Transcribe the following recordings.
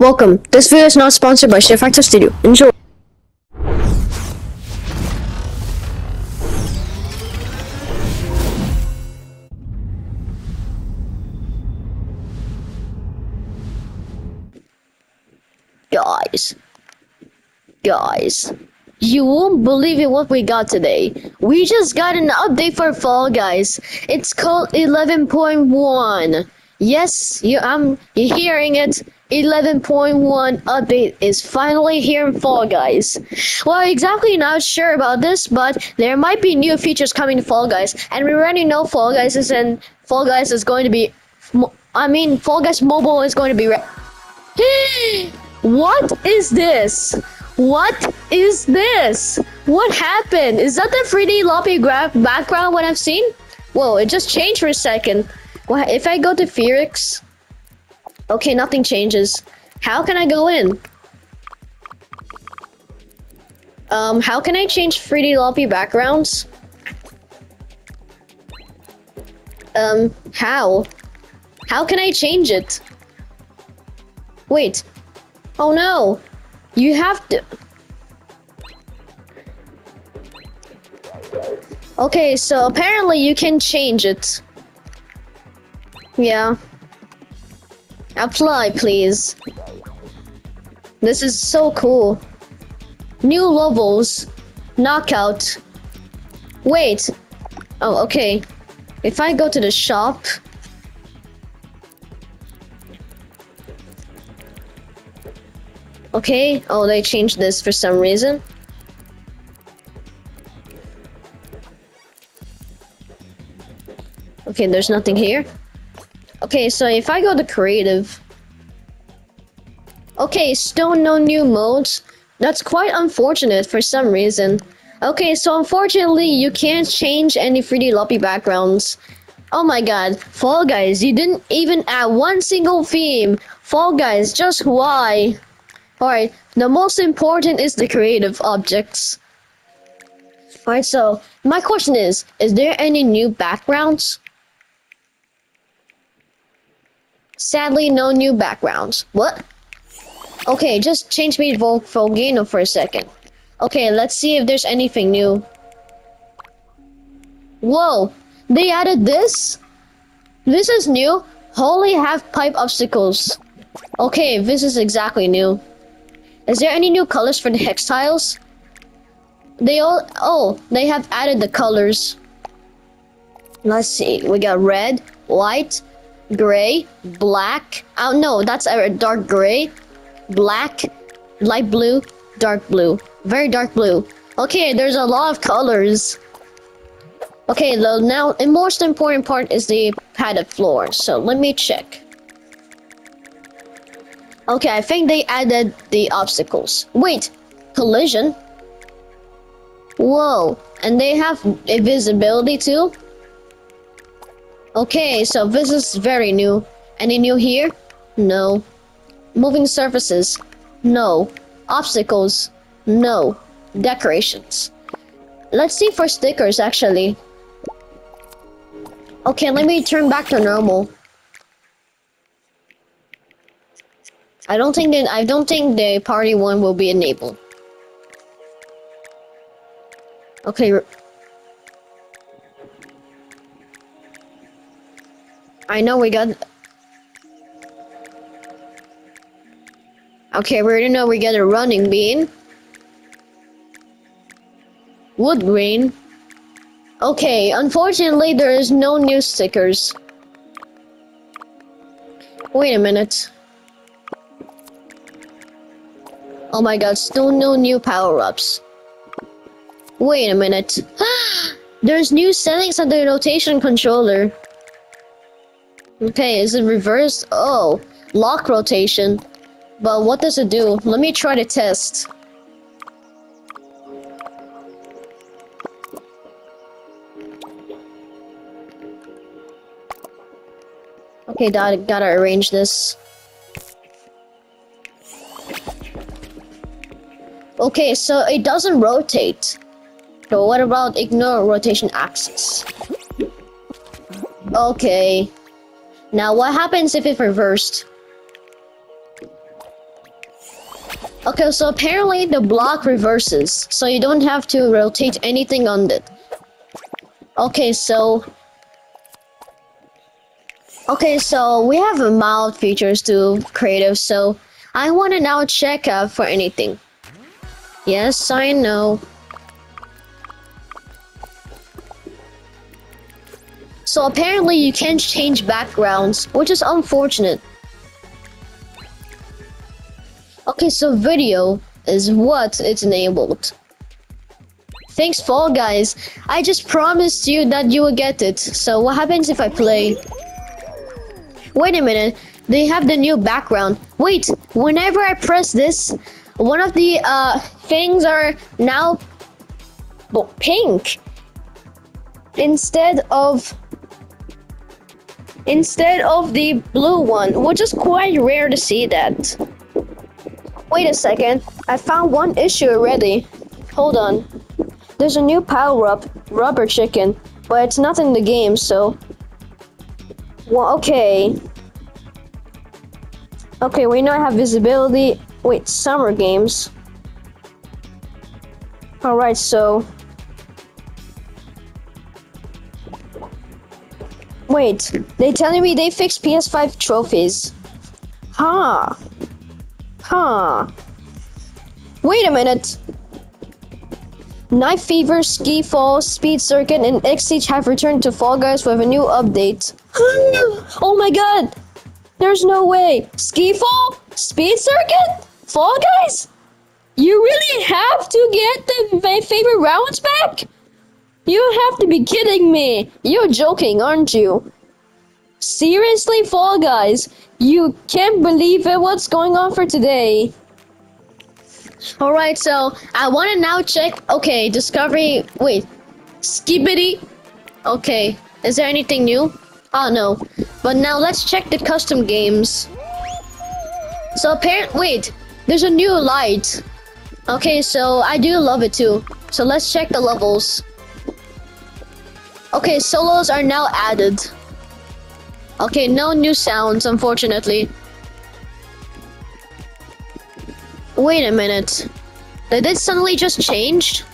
Welcome. This video is not sponsored by Share Factory Studio. Enjoy. Guys. Guys. You won't believe it what we got today. We just got an update for Fall Guys. It's called 11.1. Yes, you I'm you're hearing it. 11.1 update is finally here in Fall Guys. Well, exactly not sure about this, but there might be new features coming to Fall Guys, and we already know Fall Guys is in Fall Guys is going to be. I mean, Fall Guys Mobile is going to be. what is this? What is this? What happened? Is that the 3D Lobby background what I've seen? Whoa, it just changed for a second. Well, if I go to Felix, okay, nothing changes. How can I go in? Um, how can I change 3D Lobby backgrounds? Um, how? How can I change it? Wait. Oh no. You have to... Okay, so apparently you can change it. Yeah. Apply, please. This is so cool. New levels. Knockout. Wait. Oh, okay. If I go to the shop... Okay. Oh, they changed this for some reason. Okay, there's nothing here. Okay, so if I go to creative... Okay, still no new modes. That's quite unfortunate for some reason. Okay, so unfortunately, you can't change any 3D Lobby backgrounds. Oh my god, Fall Guys, you didn't even add one single theme. Fall Guys, just why? Alright, the most important is the creative objects. Alright, so my question is, is there any new backgrounds? Sadly, no new backgrounds. What? Okay, just change me to Vol Volcano for a second. Okay, let's see if there's anything new. Whoa, they added this? This is new. Holy half-pipe obstacles. Okay, this is exactly new. Is there any new colors for the hex tiles? They all- oh, they have added the colors. Let's see, we got red, white, gray, black. Oh no, that's a dark gray, black, light blue, dark blue, very dark blue. Okay, there's a lot of colors. Okay, the now the most important part is the padded floor. So let me check. Okay, I think they added the obstacles. Wait, collision? Whoa, and they have invisibility too? Okay, so this is very new. Any new here? No. Moving surfaces? No. Obstacles? No. Decorations? Let's see for stickers, actually. Okay, let me turn back to normal. I don't think that I don't think the party one will be enabled. Okay, I know we got... Okay, we already know we get a running bean. Wood green. Okay, unfortunately there is no new stickers. Wait a minute. Oh my god, still no new power-ups. Wait a minute. There's new settings on the rotation controller. Okay, is it reversed? Oh, lock rotation. But what does it do? Let me try to test. Okay, gotta, gotta arrange this. Okay, so it doesn't rotate. So what about ignore rotation axis? Okay. Now, what happens if it's reversed? Okay, so apparently the block reverses, so you don't have to rotate anything on it. Okay, so... Okay, so we have a mild features to creative, so I want to now check out for anything. Yes, I know. So apparently you can't change backgrounds, which is unfortunate. Okay, so video is what it's enabled. Thanks, Fall Guys. I just promised you that you will get it. So what happens if I play? Wait a minute. They have the new background. Wait, whenever I press this, one of the uh, things are now pink instead of instead of the blue one, which is quite rare to see that. Wait a second, I found one issue already. Hold on. There's a new power-up, Rubber Chicken, but it's not in the game, so... Well, okay. Okay, we now have visibility. Wait, summer games. Alright, so... Wait, they're telling me they fixed PS5 trophies. Huh. Huh. Wait a minute. Night Fever, Ski Fall, Speed Circuit, and X-Siege have returned to Fall Guys with a new update. oh my god! There's no way! Ski Fall? Speed Circuit? Fall Guys? You really have to get the, my favorite rounds back? You have to be kidding me! You're joking, aren't you? Seriously, Fall Guys? You can't believe it. What's going on for today? Alright, so I want to now check. Okay, Discovery. Wait. Skibidi. Okay. Is there anything new? Oh, no. But now let's check the custom games. So apparently, wait. There's a new light. Okay, so I do love it too. So let's check the levels. Okay, solos are now added. Okay, no new sounds, unfortunately. Wait a minute. Did it suddenly just change?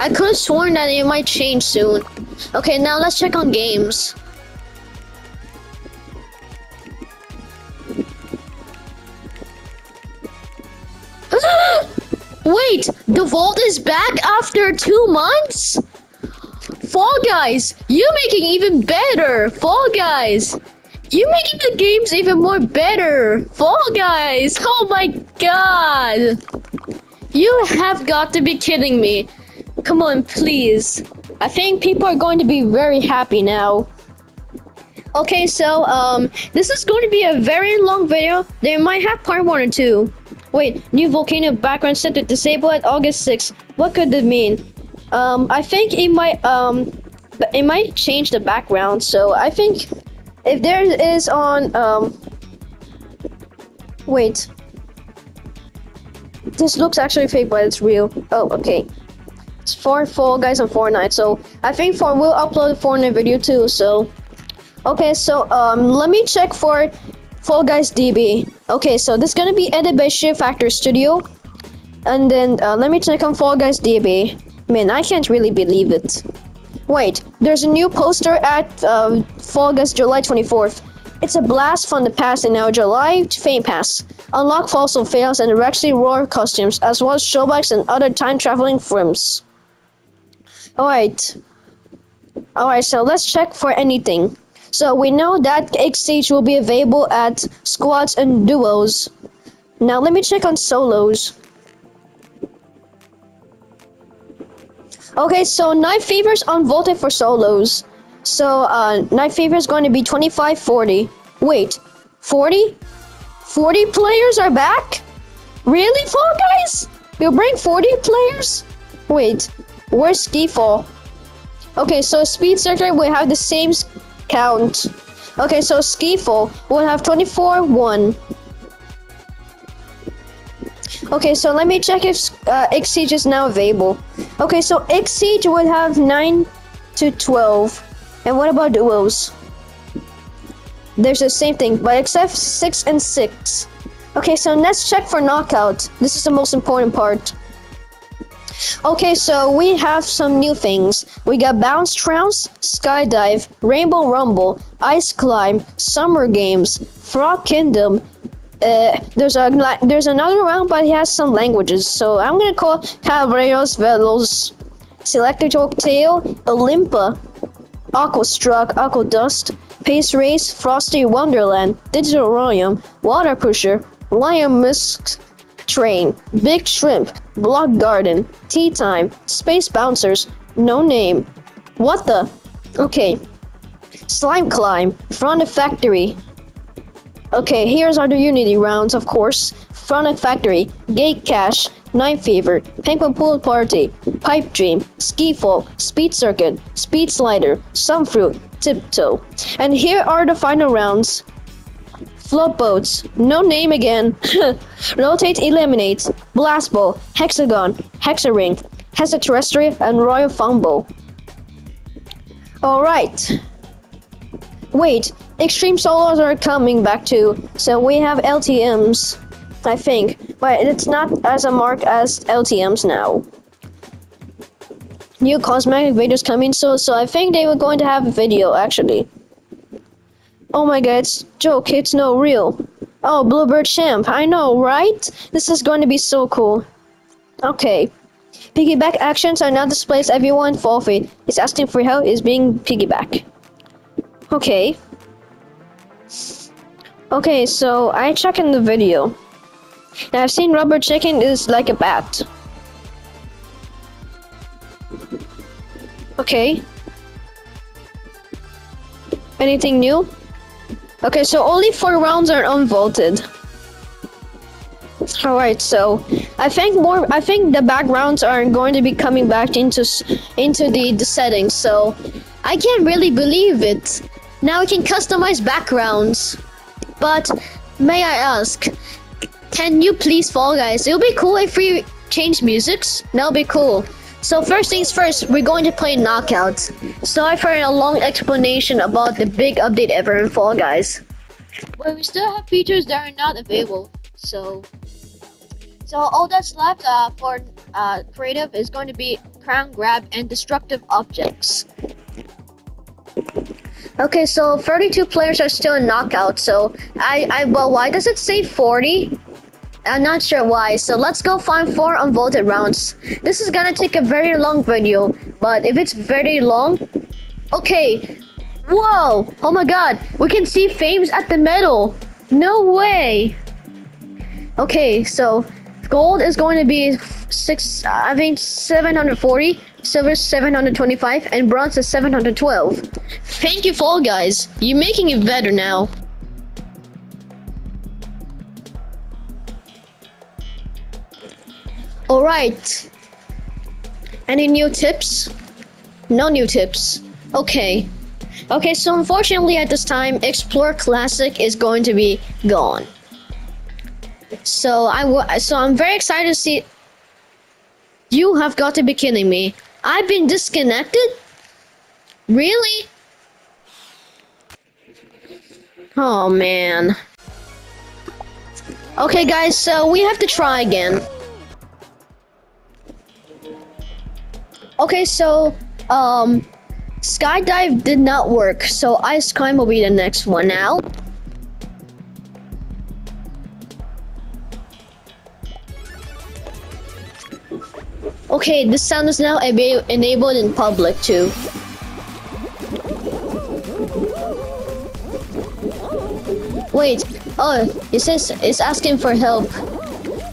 I could have sworn that it might change soon. Okay, now let's check on games. Wait, the vault is back after two months? Fall Guys, you're making even better. Fall Guys, you're making the games even more better. Fall Guys, oh my god. You have got to be kidding me. Come on, please. I think people are going to be very happy now. Okay, so, um, this is going to be a very long video. They might have part one or two. Wait, new volcano background set to disable at August 6th. What could that mean? Um, I think it might um, it might change the background. So I think if there is on um, wait, this looks actually fake, but it's real. Oh, okay. It's for Fall Guys on Fortnite. So I think for will upload a Fortnite video too. So okay, so um, let me check for Fall Guys DB. Okay, so this is gonna be edited by Share Factory Studio. And then uh, let me check on Fall Guys DB. Man, I can't really believe it. Wait, there's a new poster at uh, Fall July 24th. It's a blast from the past in our July Fame Pass. Unlock fossil fails and Rexy Roar costumes, as well as showbacks and other time-traveling films. Alright. Alright, so let's check for anything. So we know that X-Siege will be available at squads and duos. Now let me check on solos. Okay, so Night Fever's unvaulted for solos. So, uh, Night Fever is going to be 25 40. Wait, 40? 40 players are back? Really, Fall Guys? You'll bring 40 players? Wait, where's Ski Fall? Okay, so Speed Circuit will have the same count. Okay, so Ski Fall will have 24 1. Okay, so let me check if uh, X-Siege is now available. Okay, so X-Siege would have 9 to 12. And what about duos? There's the same thing, but except 6 and 6. Okay, so let's check for knockout. This is the most important part. Okay, so we have some new things. We got bounce trounce, skydive, rainbow rumble, ice climb, summer games, frog kingdom. Uh, there's a there's another round, but it has some languages. So I'm gonna call Caballeros Velos, Selector Tail, Olympa, Aqua Struck, Aqua Dust, Pace Race, Frosty Wonderland, Digital Royum, Water Pusher, Lion Musk Train, Big Shrimp, Block Garden, Tea Time, Space Bouncers, No Name. What the? Okay. Slime Climb, Front of Factory. Okay, here's our Unity rounds, of course. Front Factory, Gate Crash, Night Fever, Penguin Pool Party, Pipe Dream, Ski Fall, Speed Circuit, Speed Slider, Sunfruit, Tiptoe. And here are the final rounds. Float boats, no name again. Rotate, eliminate, blast ball, hexagon, hexaring, hexaterrestrial, and royal fumble. Alright. Wait, extreme solos are coming back too, so we have LTMs, I think, but it's not as a mark as LTMs now. New cosmetic videos coming soon, so I think they were going to have a video actually. Oh my god, it's joke, it's no real. Oh, Bluebird Champ, I know, right? This is going to be so cool. Okay. Piggyback actions are now displayed everyone forfeit. Is asking for help is being piggyback. Okay. Okay, so I check in the video. And I've seen rubber chicken is like a bat. Okay. Anything new? Okay, so only four rounds are unvaulted. Alright, so I think more. I think the backgrounds are going to be coming back into into the, the settings. So I can't really believe it. Now we can customize backgrounds. But may I ask, can you please Fall Guys? It would be cool if we change musics. That would be cool. So first things first, we're going to play Knockouts. Sorry for a long explanation about the big update ever in Fall Guys. But we still have features that are not available. So, so all that's left uh, for uh, creative is going to be crown grab and destructive objects. Okay, so 32 players are still in knockout. So I, I, well, why does it say 40? I'm not sure why, so let's go find four unvaulted rounds. This is gonna take a very long video, but if it's very long... Okay. Whoa! Oh my god, we can see Fames at the middle. No way! Okay, so gold is going to be six, I think 740, silver 725, and bronze is 712. Thank you, Fall Guys. You're making it better now. Alright. Any new tips? No new tips. Okay. Okay, so unfortunately at this time, Explore Classic is going to be gone. So I so I'm very excited to see. You have got to be kidding me! I've been disconnected. Really? Oh man. Okay, guys. So we have to try again. Okay, so, um, skydive did not work, so ice climb will be the next one now. Okay, this sound is now enabled in public too. Wait, oh, it says it's asking for help.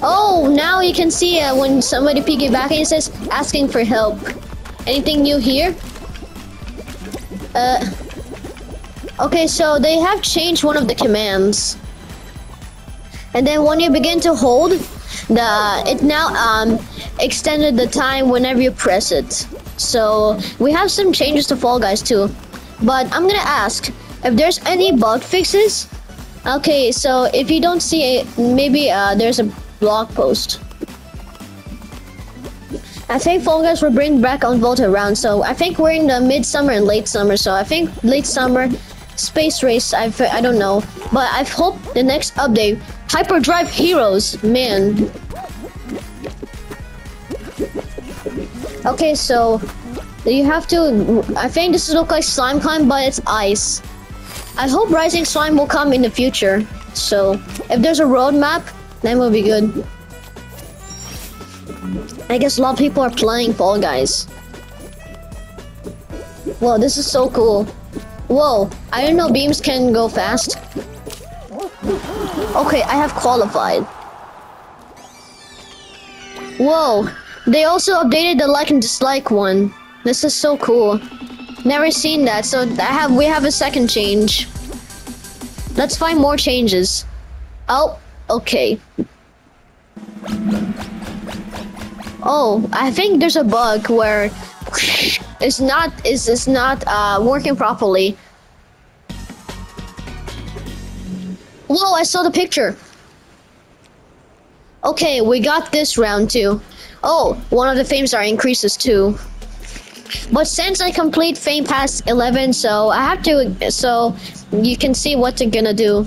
Oh, now you can see uh, when somebody piggybacking, it says asking for help. Anything new here? Uh, okay, so they have changed one of the commands. And then when you begin to hold, the it now um extended the time whenever you press it. So we have some changes to Fall Guys too. But I'm gonna ask if there's any bug fixes. Okay, so if you don't see it, maybe uh, there's a blog post. I think Fall Guys will bring back Unvaulted round, so I think we're in the midsummer and late summer, so I think late summer, space race, I, I don't know. But I hope the next update Hyperdrive Heroes, man. Okay, so you have to. I think this look like slime climb, but it's ice. I hope Rising Slime will come in the future. So if there's a roadmap, then we'll be good. I guess a lot of people are playing Fall Guys. Whoa, this is so cool. Whoa, I didn't know beams can go fast. Okay, I have qualified. Whoa, they also updated the like and dislike one. This is so cool. Never seen that, so I have we have a second change. Let's find more changes. Oh, okay. Oh, I think there's a bug where it's not is it's not uh, working properly. Whoa, I saw the picture. Okay, we got this round too. Oh, one of the fame star increases too. But since I complete Fame Pass 11, so I have to, so you can see what they're gonna do.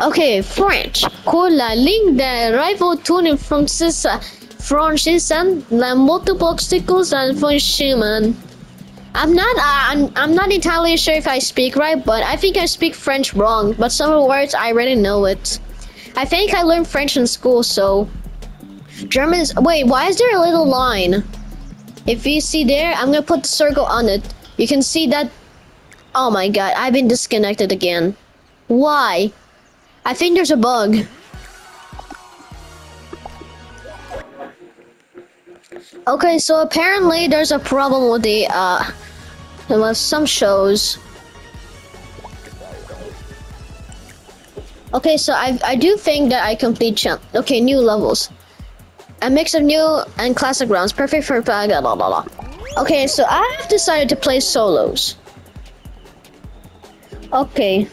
Okay, French. Con la ligne de rival tuning from Sissa, franchissant la multiple obstacles and Frenchman. I'm not, uh, I'm, I'm not entirely sure if I speak right, but I think I speak French wrong. But some of the words I already know it. I think I learned French in school, so German is. Wait, why is there a little line? If you see there, I'm gonna put the circle on it. You can see that. Oh my god, I've been disconnected again. Why? I think there's a bug. Okay, so apparently there's a problem with the, uh, with some shows. Okay, so I, I do think that I complete champ. Okay, new levels. A mix of new and classic rounds, perfect for blah blah blah blah. Okay, so I have decided to play solos. Okay.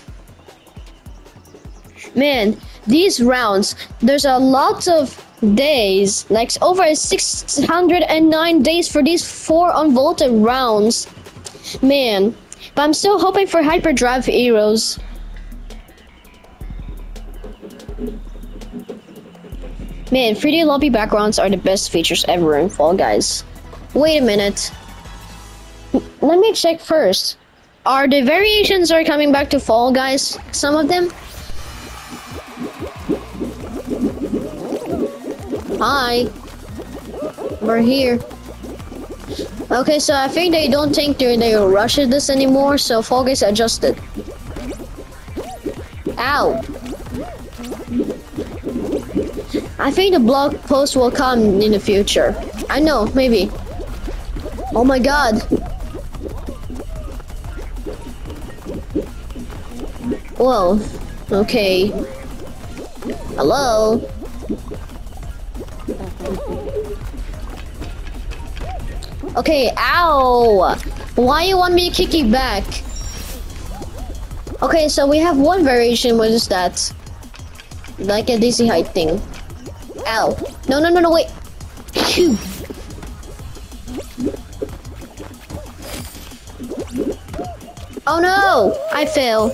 Man, these rounds, there's a lot of days, like over 609 days for these four unvaulted rounds. Man, but I'm still hoping for hyperdrive heroes. Man, 3D lobby backgrounds are the best features ever in Fall Guys. Wait a minute. Let me check first. Are the variations are coming back to Fall Guys? Some of them? Hi. We're here. Okay, so I think they don't think they they rush this anymore, so focus adjusted. Ow. I think the blog post will come in the future. I know, maybe. Oh my god. Whoa. Okay. Hello? Okay, ow! Why you want me to kick you back? Okay, so we have one variation, what is that? Like a dizzy height thing. Ow. No, no, no, no, wait. Oh no! I fail.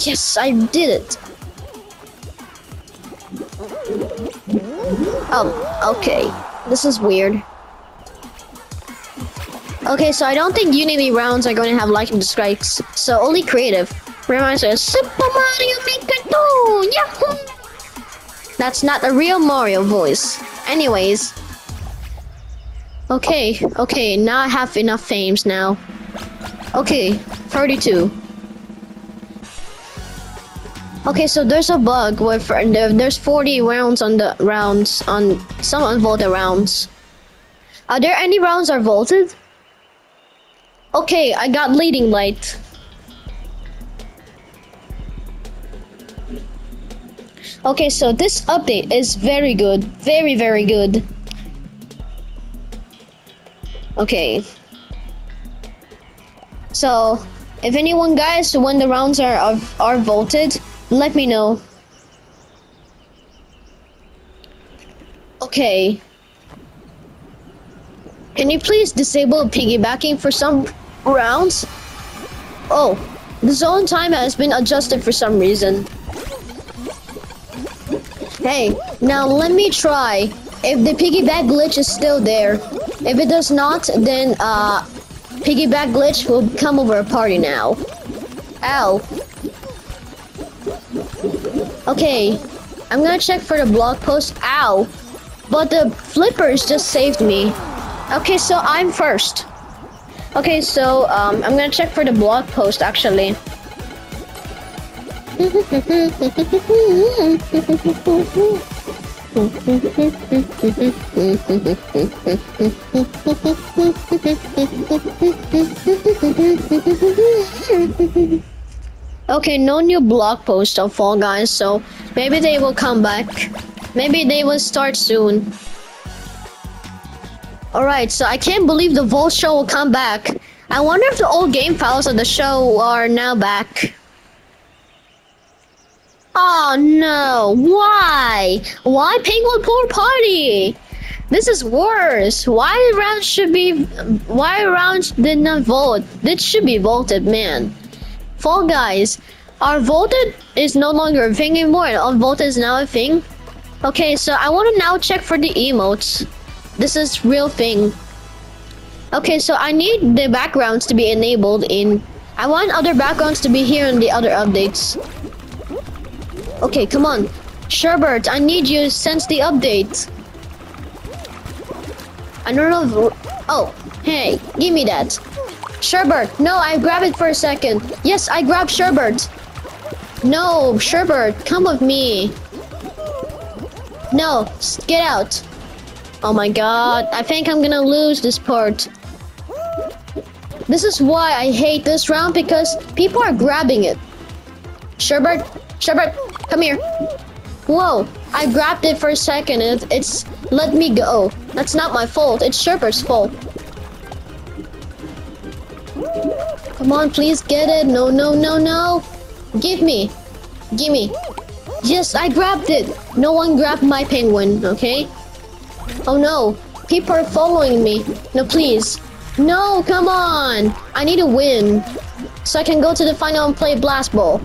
Yes, I did it. Oh, okay. This is weird. Okay, so I don't think Unity rounds are going to have lightning strikes, so only creative. Reminds us Super Mario Maker 2! Yahoo! That's not the real Mario voice. Anyways. Okay, okay, now I have enough fames now. Okay, 32. Okay, so there's a bug where there's 40 rounds on the rounds on some unvaulted rounds. Are there any rounds are vaulted? Okay, I got leading light. Okay, so this update is very good. Very, very good. Okay. So, if anyone guys, when the rounds are, are, are vaulted, let me know. Okay. Can you please disable piggybacking for some rounds? Oh, The zone time has been adjusted for some reason. Hey, now let me try. If the piggyback glitch is still there, if it does not, then uh, piggyback glitch will come over a party now. Ow. Okay, I'm gonna check for the blog post. Ow. But the flippers just saved me. Okay, so I'm first. Okay, so um, I'm gonna check for the blog post actually. okay, no new blog post of Fall Guys, so maybe they will come back. Maybe they will start soon. Alright, so I can't believe the Vault show will come back. I wonder if the old game files of the show are now back. Oh no, why? Why Penguin Pool Party? This is worse. Why round should be why round did not vote? This should be voted, man. Fall guys, our voted is no longer a thing anymore unvoted is now a thing. Okay, so I wanna now check for the emotes. This is real thing. Okay, so I need the backgrounds to be enabled in... I want other backgrounds to be here in the other updates. Okay, come on. Sherbert, I need you to sense the update. I don't know if... Oh, hey, give me that. Sherbert, no, I grab it for a second. Yes, I grabbed Sherbert. No, Sherbert, come with me. No, get out. Oh my god, I think I'm gonna lose this part. This is why I hate this round because people are grabbing it. Sherbert, Sherbert, come here. Whoa, I grabbed it for a second and it's let me go. That's not my fault, it's Sherbert's fault. Come on, please get it. No, no, no, no. Give me. Give me. Yes, I grabbed it. No one grabbed my penguin, okay? Oh no, people are following me. No, please. No, come on. I need to win. So I can go to the final and play Blast Ball.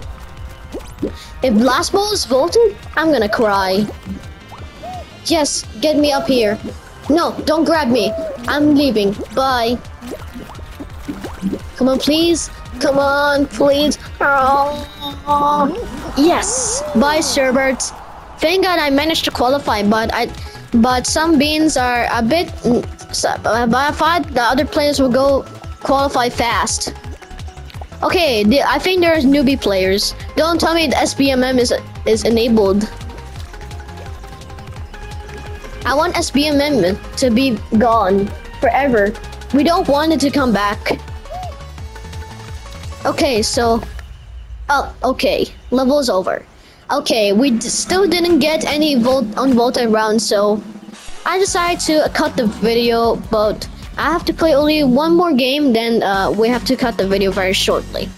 If Blast Ball is voted, I'm gonna cry. Yes, get me up here. No, don't grab me. I'm leaving. Bye. Come on, please. Come on, please. Oh. Yes. Bye, Sherbert. Thank God I managed to qualify, but I but some beans are a bit. But I thought the other players will go qualify fast. Okay, the, I think there's newbie players. Don't tell me the SBMM is is enabled. I want SBMM to be gone forever. We don't want it to come back. Okay, so, oh, okay, level's over. Okay, we still didn't get any vote unvaulted rounds, so I decided to cut the video, but I have to play only one more game, then uh, we have to cut the video very shortly.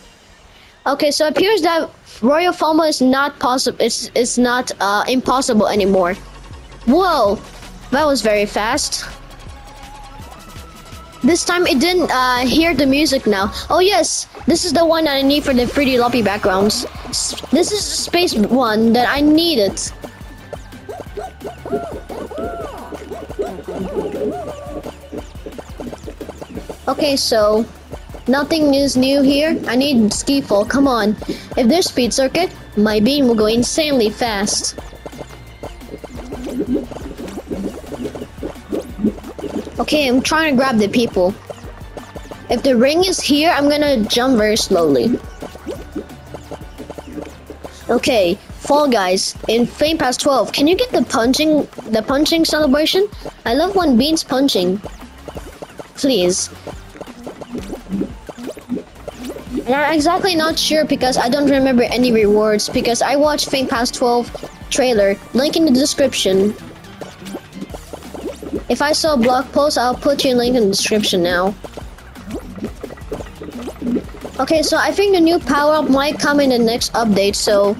Okay, so it appears that Royal Fumble is not possible. It's it's not uh, impossible anymore. Whoa, that was very fast. This time it didn't uh, hear the music now. Oh yes, this is the one that I need for the 3D Lobby backgrounds. This is the space one that I needed. Okay, so nothing is new here. I need ski fall. Come on. If there's speed circuit, my beam will go insanely fast. Okay, I'm trying to grab the people. If the ring is here, I'm gonna jump very slowly. Okay, Fall Guys, in Fame Pass 12, can you get the punching, the punching celebration? I love when Bean's punching. Please. And I'm exactly not sure because I don't remember any rewards because I watched Fame Pass 12 trailer, link in the description. If I saw a blog post, I'll put your link in the description now. Okay, so I think the new power-up might come in the next update, so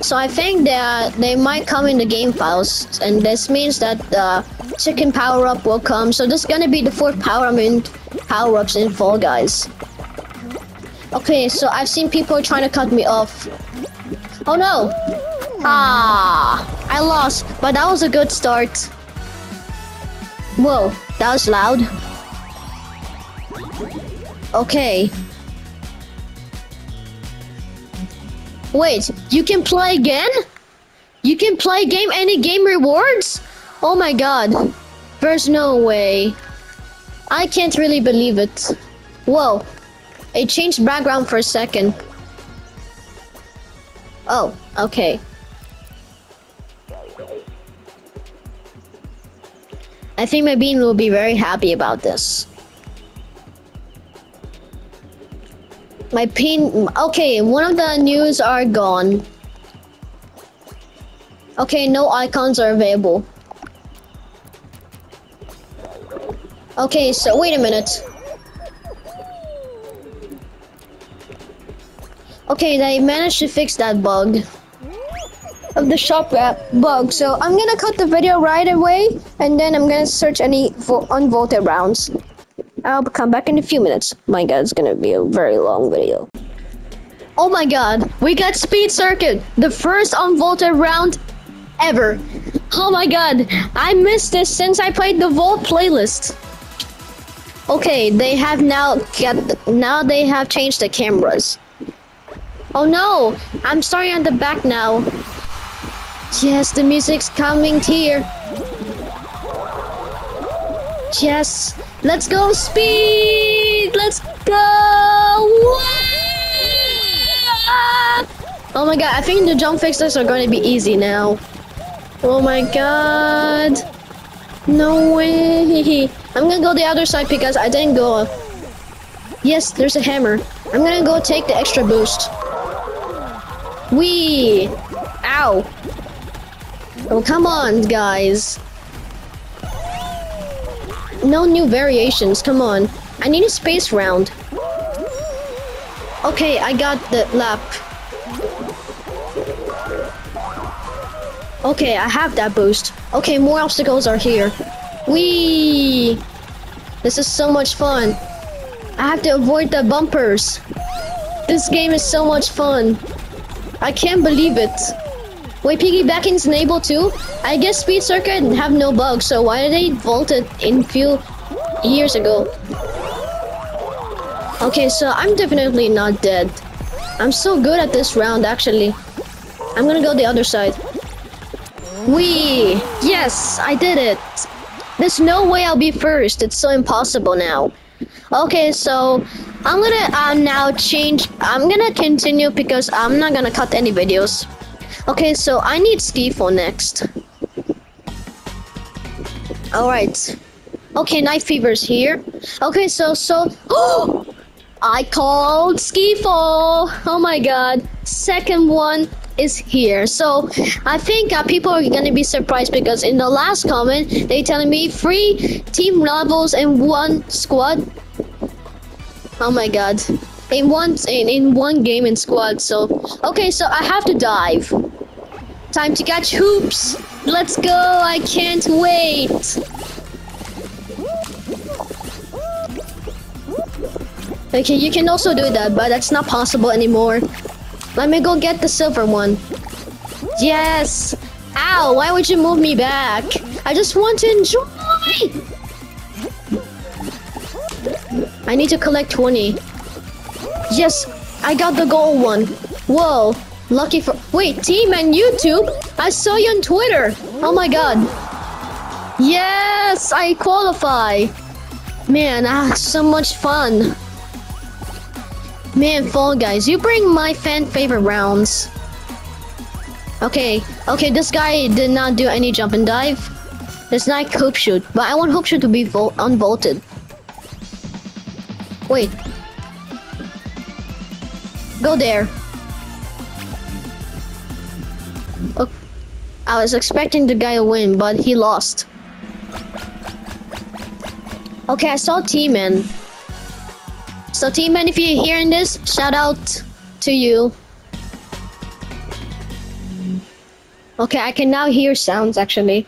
so I think that they might come in the game files, and this means that the second power-up will come. So this is gonna be the fourth power-up in power-ups in Fall Guys. Okay, so I've seen people trying to cut me off. Oh no! Ah, I lost, but that was a good start. Whoa, that was loud. Okay. Wait, you can play again? You can play game any game rewards? Oh my god. There's no way. I can't really believe it. Whoa. It changed background for a second. Oh, okay. I think my bean will be very happy about this. My pin. Okay, one of the news are gone. Okay, no icons are available. Okay, so wait a minute. Okay, they managed to fix that bug of the shop bug. So I'm gonna cut the video right away, and then I'm gonna search any unvaulted rounds. I'll come back in a few minutes. My god, it's gonna be a very long video. Oh my god, we got Speed Circuit, the first unvaulted round ever. Oh my god, I missed this since I played the Vault playlist. Okay, they have now get now they have changed the cameras. Oh no, I'm starting at the back now. Yes, the music's coming here. Yes, let's go speed! Let's go! Oh my god, I think the jump fixes are going to be easy now. Oh my god. No way. I'm gonna go the other side because I didn't go. Yes, there's a hammer. I'm gonna go take the extra boost. Wee! Ow! Oh, come on, guys. No new variations, come on. I need a space round. Okay, I got the lap. Okay, I have that boost. Okay, more obstacles are here. Wee! This is so much fun. I have to avoid the bumpers. This game is so much fun. I can't believe it. Wait, piggybacking's enabled too? I guess Speed Circuit have no bugs, so why did they vault it in few years ago? Okay, so I'm definitely not dead. I'm so good at this round, actually. I'm gonna go the other side. Wee! Yes, I did it! There's no way I'll be first. It's so impossible now. Okay, so I'm gonna um, now change. I'm gonna continue because I'm not gonna cut any videos. Okay, so I need ski Skiffle next. Alright. Okay, Night Fever's here. Okay, so, so... Oh! I called Ski Fall! Oh my god. Second one is here. So, I think uh, people are gonna be surprised because in the last comment, they telling me three team levels in one squad. Oh my god in one in, in one game in squad. So okay, so I have to dive. Time to catch hoops. Let's go! I can't wait. Okay, you can also do that, but that's not possible anymore. Let me go get the silver one. Yes! Ow, why would you move me back? I just want to enjoy! I need to collect 20. Yes, I got the gold one. Whoa, lucky for- Wait, team and YouTube? I saw you on Twitter. Oh my god. Yes, I qualify. Man, ah, so much fun. Man, Fall Guys, you bring my fan favorite rounds. Okay, okay, this guy did not do any jump and dive. It's not hoop shoot, but I want hoop shoot to be unvaulted. Wait, Go there. I was expecting the guy to win, but he lost. Okay, I saw T-Man. So T-Man, if you're hearing this, shout out to you. Okay, I can now hear sounds actually.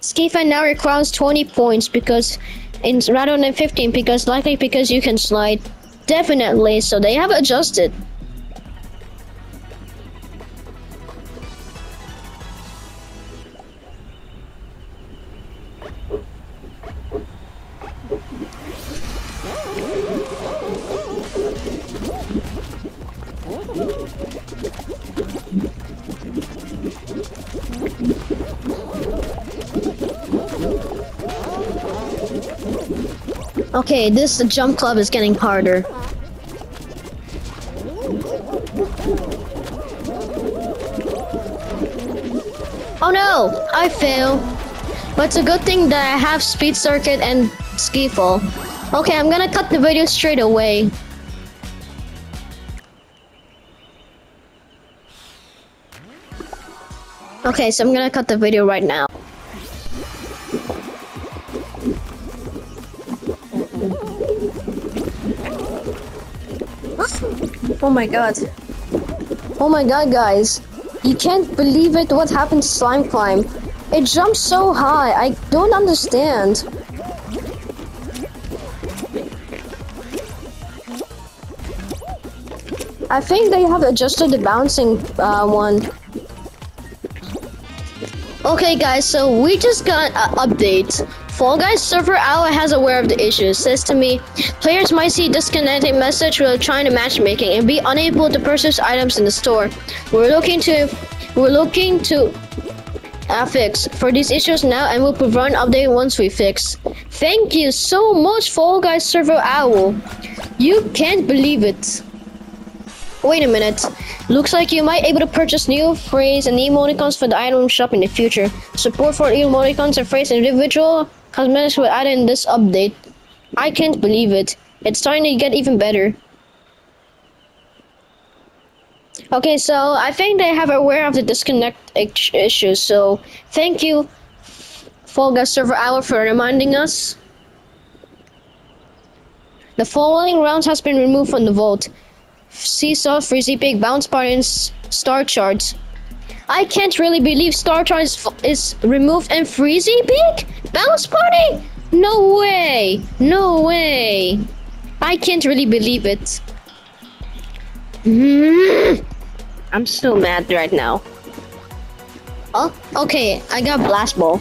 Ski Fall now requires 20 points because in rather than 15 because likely because you can slide. Definitely, so they have adjusted. Okay, this jump club is getting harder. Oh no, I fail. But it's a good thing that I have speed circuit and ski fall. Okay, I'm gonna cut the video straight away. Okay, so I'm gonna cut the video right now. Oh my god. Oh my god, guys. You can't believe it what happened to Slime Climb. It jumped so high. I don't understand. I think they have adjusted the bouncing uh, one. Okay guys, so we just got an update. Fall Guys server Hour has aware of the issue. Says to me, players might see disconnected message while trying to matchmaking and be unable to purchase items in the store. We're looking to we're looking to uh, fix for these issues now and we'll provide an update once we fix. Thank you so much, Fall Guys Server Owl. You can't believe it. Wait a minute. Looks like you might be able to purchase new phrase and emoticons for the item shop in the future. Support for emoticons and phrase individual cosmetics were added in this update. I can't believe it. It's starting to get even better. Okay, so I think they have aware of the disconnect issues. So thank you, Fall Guys Server Hour, for reminding us. The following rounds has been removed from the vault. Seesaw, Freezy Peak, Bounce Party, and Star Charts. I can't really believe Star Charts is removed and Freezy Peak? Bounce Party? No way! No way! I can't really believe it. I'm so mad right now. Oh, okay, I got Blast Ball.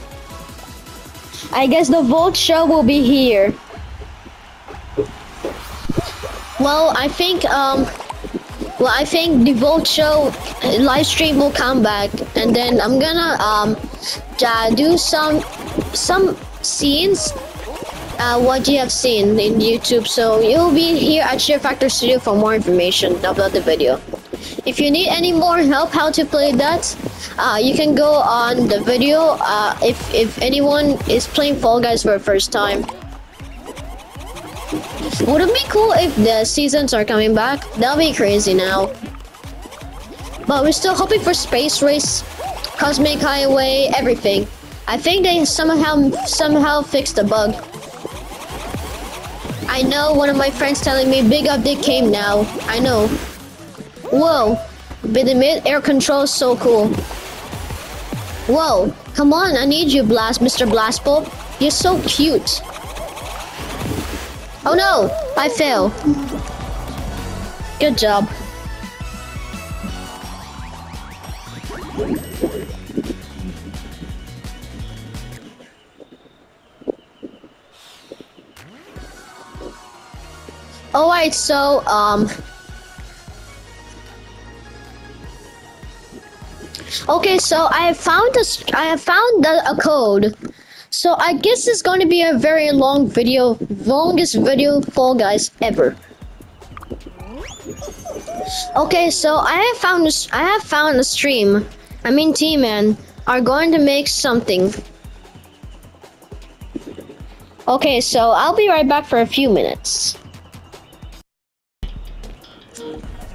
I guess the Vault show will be here. Well, I think, um, well, I think the Vault show uh, live stream will come back, and then I'm gonna, um, do some, some scenes uh, what you have seen in YouTube. So you'll be here at Share Factory Studio for more information about the video. If you need any more help how to play that, uh, you can go on the video uh, if, if anyone is playing Fall Guys for the first time. Would it be cool if the seasons are coming back? That'll be crazy now. But we're still hoping for Space Race, Cosmic Highway, everything. I think they somehow somehow fixed the bug. I know one of my friends telling me big update came now. I know. Whoa, but the mid-air control is so cool. Whoa, come on, I need you, Blast, Mr. Blastball. You're so cute. Oh no, I fail. Good job. Alright, so, um... Okay, so I have found a, I have found a, a code. So I guess it's going to be a very long video, longest video Fall Guys ever. Okay, so I have found I have found a stream. I mean, T-Man are going to make something. Okay, so I'll be right back for a few minutes.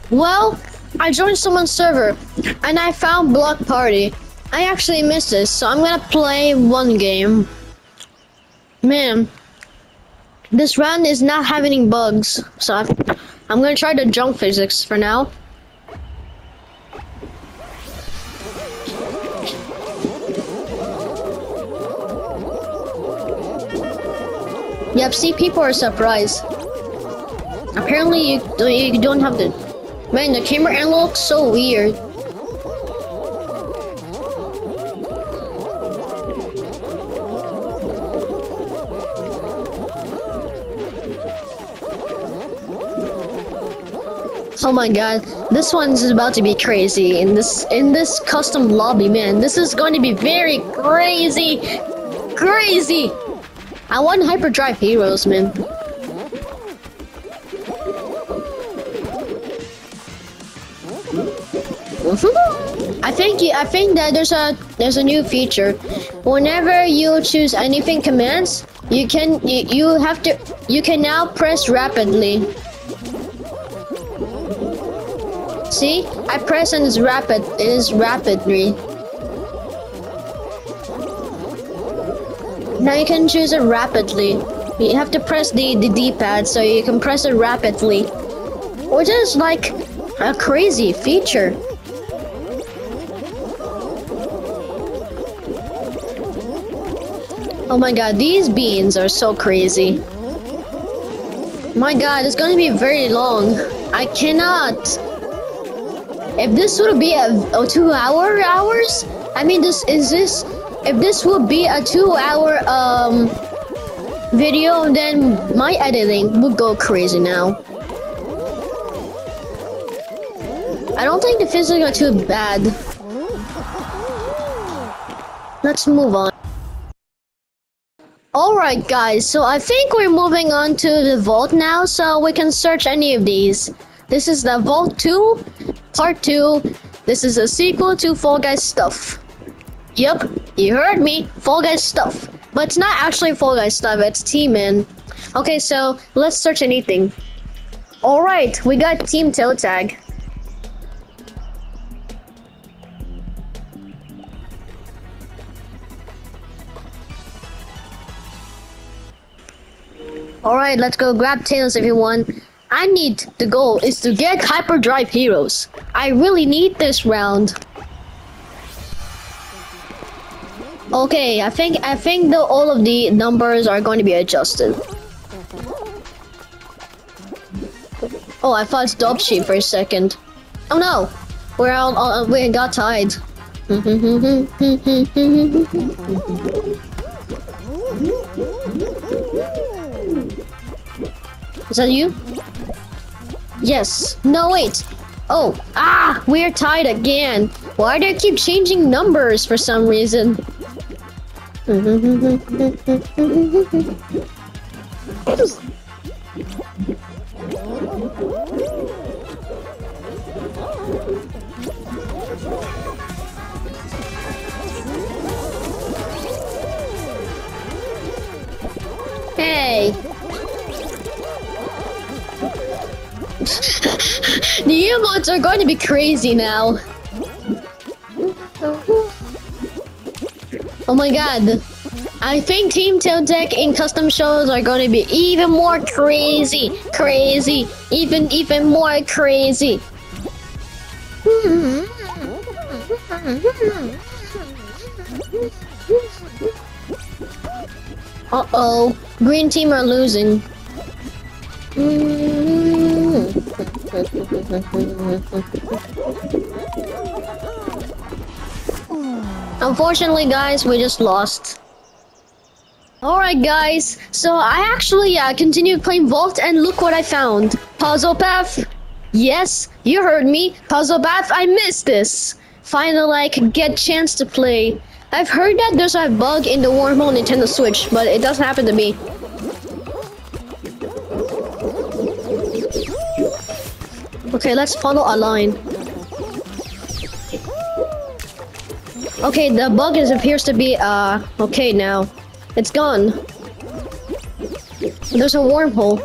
Well, I joined someone's server and I found Block Party. I actually missed this, so I'm gonna play one game. Man, this round is not having bugs, so I'm gonna try the jump physics for now. Yep, see, people are surprised. Apparently you, you don't have the... Man, the camera angle looks so weird. Oh my god, this one's about to be crazy in this in this custom lobby, man. This is going to be very crazy, crazy. I want hyperdrive heroes, man. I think I think that there's a there's a new feature. Whenever you choose anything commands, you can you, you have to you can now press rapidly. See? I press and it's rapid. It is rapidly. Now you can choose it rapidly. You have to press the, D-pad so you can press it rapidly. Which is like a crazy feature. Oh my god, these beans are so crazy. My god, it's gonna be very long. I cannot. If this would be a, a two hour hours, I mean, this is this. If this would be a two hour um video, then my editing would go crazy now. I don't think the physics are too bad. Let's move on. Alright guys, so I think we're moving on to the vault now, so we can search any of these. This is the Vault 2, Part 2. This is a sequel to Fall Guys stuff. Yep, you heard me, Fall Guys stuff. But it's not actually Fall Guys stuff, it's Team-In. Okay, so let's search anything. Alright, we got Team Tail Tag. Alright, let's go grab tails everyone. I need the goal is to get hyperdrive heroes. I really need this round. Okay, I think I think the all of the numbers are going to be adjusted. Oh, I thought it's Dub Sheep for a second. Oh no, we're all, all we got tied. Is that you? Yes. No, wait. Oh, ah, we're tied again. Why do I keep changing numbers for some reason? the emotes are going to be crazy now. Oh my god. I think Team Tail Tag in custom shows are going to be even more crazy, crazy, even, even more crazy. Uh-oh, green team are losing. Unfortunately, guys, we just lost. Alright, guys, so I actually uh, continued playing Vault, and look what I found. Puzzle Path. Yes, you heard me. Puzzle Path, I missed this. Finally, I could get chance to play. I've heard that there's a bug in the wormhole Nintendo Switch, but it doesn't happen to me. Okay, let's follow a line. Okay, the bug is appears to be uh okay now. It's gone. There's a wormhole.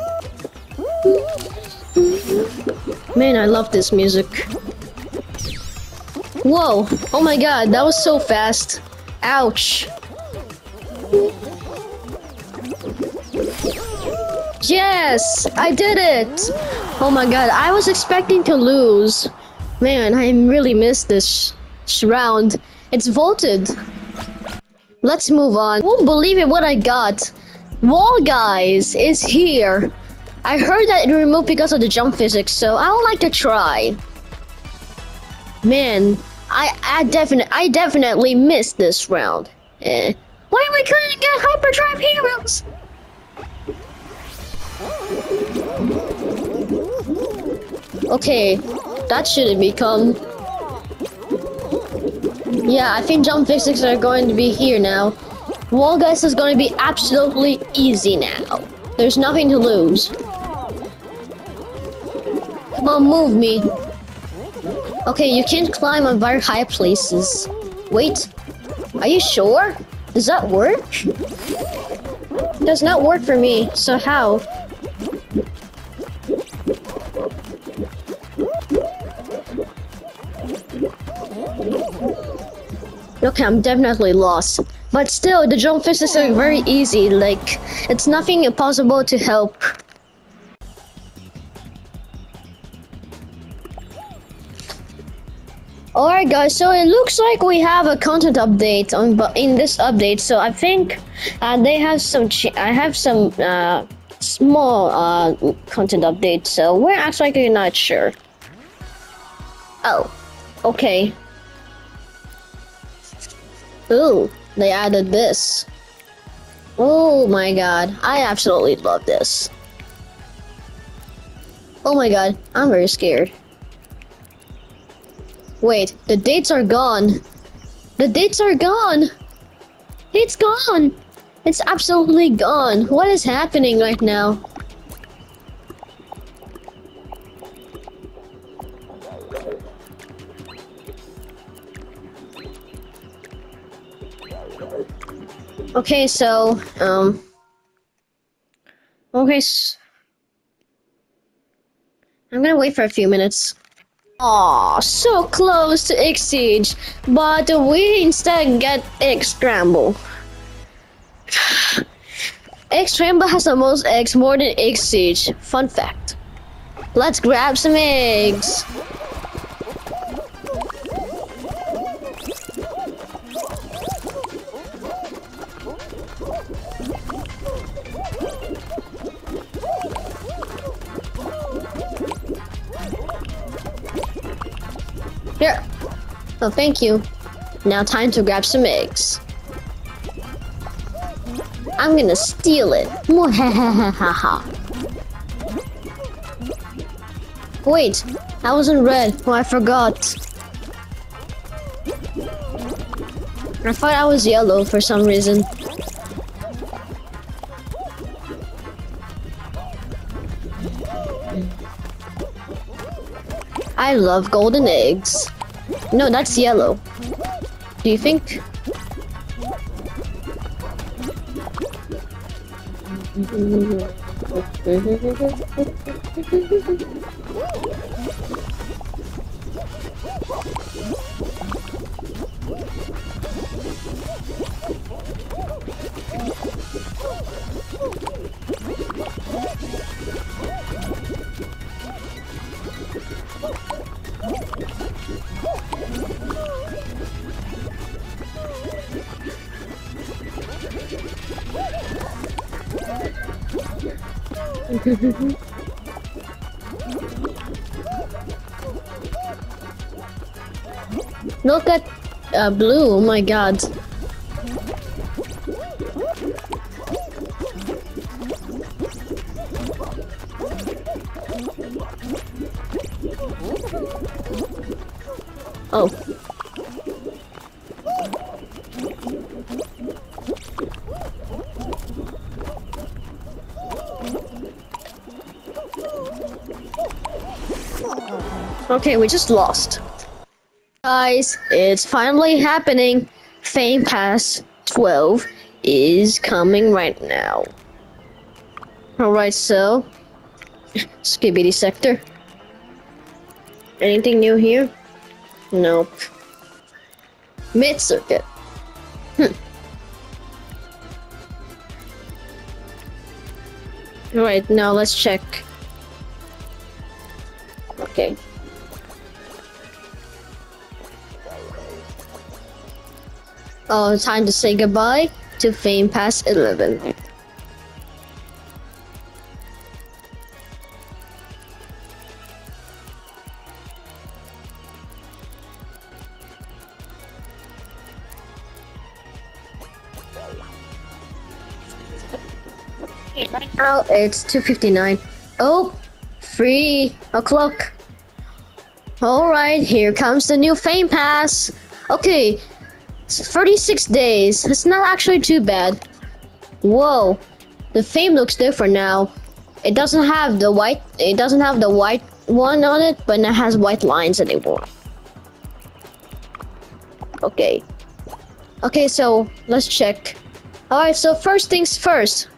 Man, I love this music. Whoa! Oh my god, that was so fast. Ouch. Yes! I did it! Oh my god, I was expecting to lose. Man, I really missed this round. It's vaulted. Let's move on. Won't believe it what I got. Wall Guys is here. I heard that it removed because of the jump physics, so I would like to try. Man, I I definitely I definitely missed this round. Eh. Why we couldn't get hyperdrive heroes? Okay, that shouldn't become. Yeah, I think jump physics are going to be here now. Wall guys is going to be absolutely easy now. There's nothing to lose. Come on, move me. Okay, you can't climb on very high places. Wait, are you sure? Does that work? It does not work for me, so how? Okay, I'm definitely lost. But still, the jump physics are very easy. Like, it's nothing impossible to help. Alright guys, so it looks like we have a content update on but in this update. So I think uh, they have some I have some uh, small uh, content update, So we're actually not sure. Oh, okay. Ooh, they added this. Oh my god, I absolutely love this. Oh my god, I'm very scared. Wait, the dates are gone. The dates are gone. It's gone. It's absolutely gone. What is happening right now? Okay, so, um... Okay, so, I'm gonna wait for a few minutes. Aw, so close to Egg Siege, but we instead get Egg Scramble. Egg Scramble has the most eggs more than Egg Siege. Fun fact. Let's grab some eggs. Here. Oh, thank you. Now time to grab some eggs. I'm gonna steal it. Wait, I was in red. Oh, I forgot. I thought I was yellow for some reason. I love golden eggs. No, that's yellow. Do you think? Look at uh, blue, oh my god. Okay, we just lost. Guys, it's finally happening. Fame Pass 12 is coming right now. Alright, so... Skibidi Sector. Anything new here? Nope. Mid Circuit. Hmm. Alright, now let's check. Okay. Oh, time to say goodbye to Fame Pass 11. Oh, it's 2.59. Oh, three o'clock. Alright, here comes the new Fame Pass. Okay, 36 days. It's not actually too bad. Whoa, the Fame looks different now. It doesn't have the white, it doesn't have the white one on it, but it has white lines anymore. Okay. Okay, so let's check. Alright, so first things first.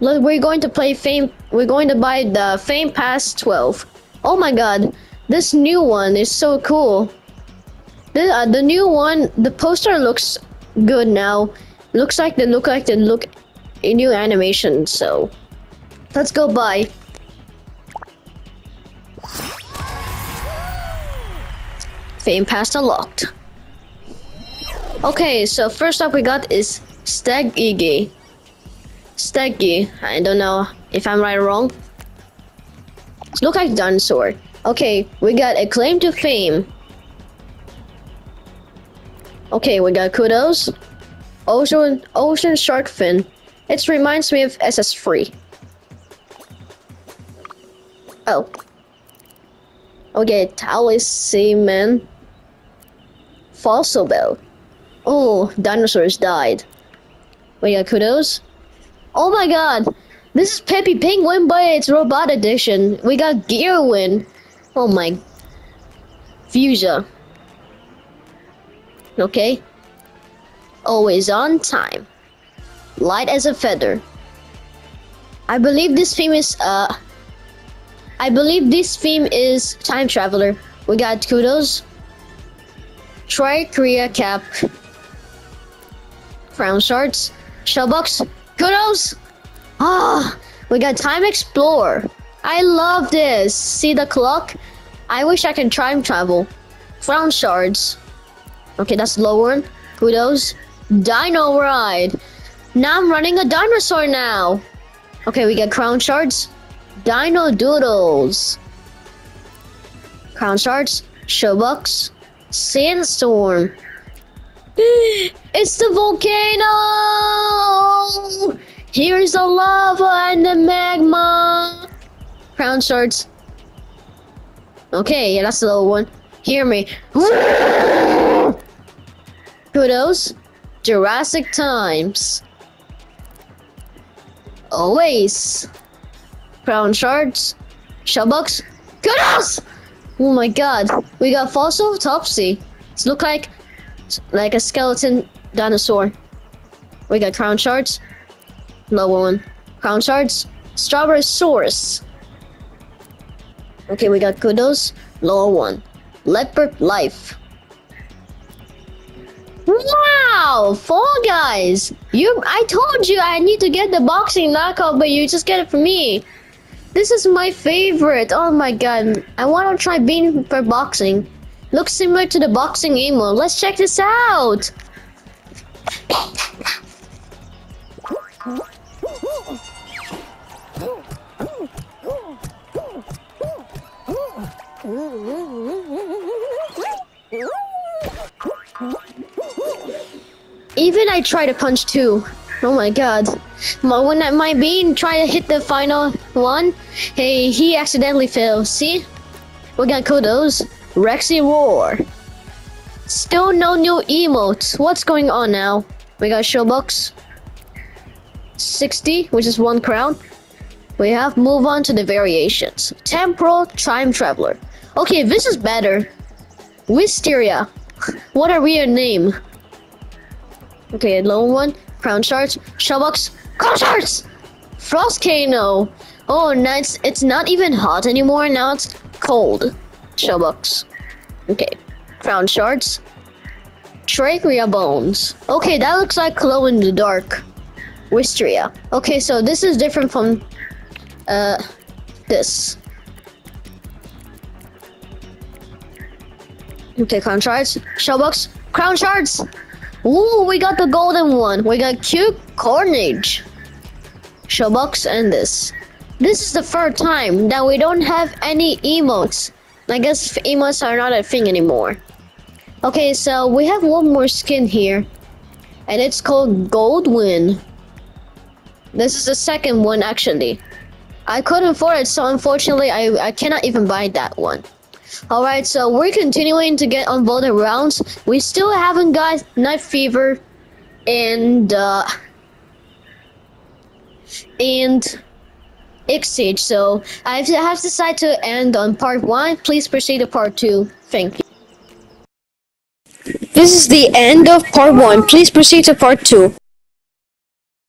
We're going to play Fame. We're going to buy the Fame Pass 12. Oh my god, this new one is so cool. The, uh, the new one, the poster looks good now. Looks like they look like they look a new animation, so let's go buy. Fame Pass unlocked. Okay, so first up we got is Stag. Steggy. I don't know if I'm right or wrong. Look like dinosaur. Okay, we got a claim to fame. Okay, we got kudos. Ocean ocean shark fin. It reminds me of SS3. Oh. Okay, talisman. Fossil bell. Oh, dinosaurs died. We got kudos. Oh my god! This is Peppy Penguin, but it's Robot Edition. We got Gearwin. Oh my. Fuchsia. Okay. Always on time. Light as a feather. I believe this theme is, uh... I believe this theme is Time Traveler. We got Kudos. Try Korea Cap. Crown Shards. Shellbox. Kudos! Ah, we got Time Explorer. I love this. See the clock? I wish I could time travel. Crown Shards. Okay, that's low one. Kudos. Dino Ride. Now I'm running a dinosaur now. Okay, we get Crown Shards. Dino Doodles. Crown Shards. Showbox. Sandstorm. It's the volcano! Here's the lava and the magma! Crown shards. Okay, yeah, that's the little one. Hear me. Kudos. Jurassic Times. Always. Crown shards. Shellbucks. Kudos! Oh my god. We got Fossil Topsy. It's look like like a skeleton dinosaur. We got crown shards. Lower one. Crown shards. Strawberry source. Okay, we got kudos. Lower one. Leopard life. Wow! Fall Guys! You- I told you I need to get the boxing knockout, but you just get it for me. This is my favorite. Oh my god. I want to try being for boxing. Looks similar to the boxing emo. Let's check this out. Even I try to punch too. Oh my god. My, when my bean try to hit the final one, hey, he accidentally fell. See? We got kudos. Rexy Roar. Still no new emotes. What's going on now? We got Showbox. 60, which is one crown. We have move on to the variations. Temporal Time Traveler. Okay, this is better. Wisteria. What a weird name. Okay, lone one. Crown Shards. Showbox. Crown Shards! Frost Frostcano. Oh, now it's, not even hot anymore. Now it's cold. Showbox. Okay. Crown shards. Trachea bones. Okay, that looks like glow in the dark. Wisteria. Okay, so this is different from uh this. Okay, crown shards. Shellbox. Crown shards! Ooh, we got the golden one. We got cute carnage. Shellbox and this. This is the third time that we don't have any emotes. I guess emotes are not a thing anymore. Okay, so we have one more skin here. And it's called Goldwyn. This is the second one actually. I couldn't afford it, so unfortunately I, I cannot even buy that one. Alright, so we're continuing to get on unvaulted rounds. We still haven't got Night Fever and uh and Egg Siege, so I have decided to end on part one. Please proceed to part two. Thank you. This is the end of part one. Please proceed to part two.